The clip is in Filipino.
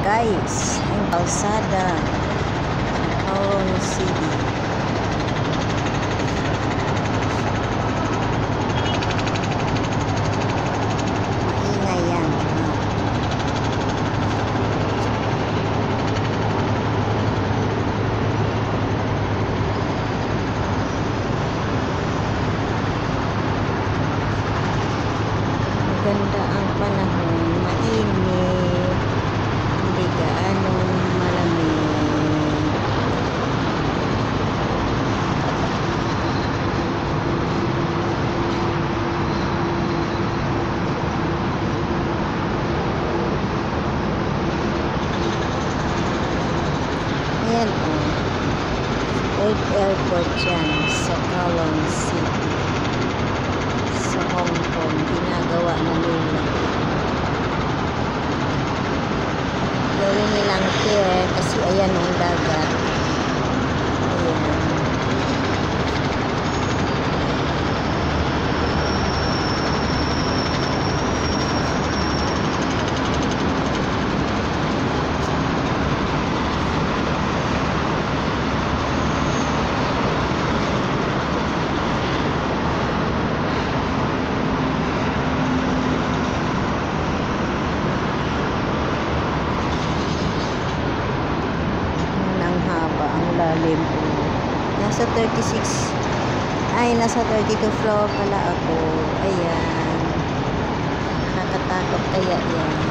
guys. Ang kalsada. Pauron City. Maingay yan. ah. Maganda ang panahon, Ayan o. Old airport yan sa Kowloon City. Sa Hong Kong. Ginagawa na nila. Gawin nilang pier kasi ayan ang dagat. Ayan. Yan ang haba, ang lalim po. Nasa 36, ay nasa 32 floor pala ako. Ayan. Nakakatakot kaya yan.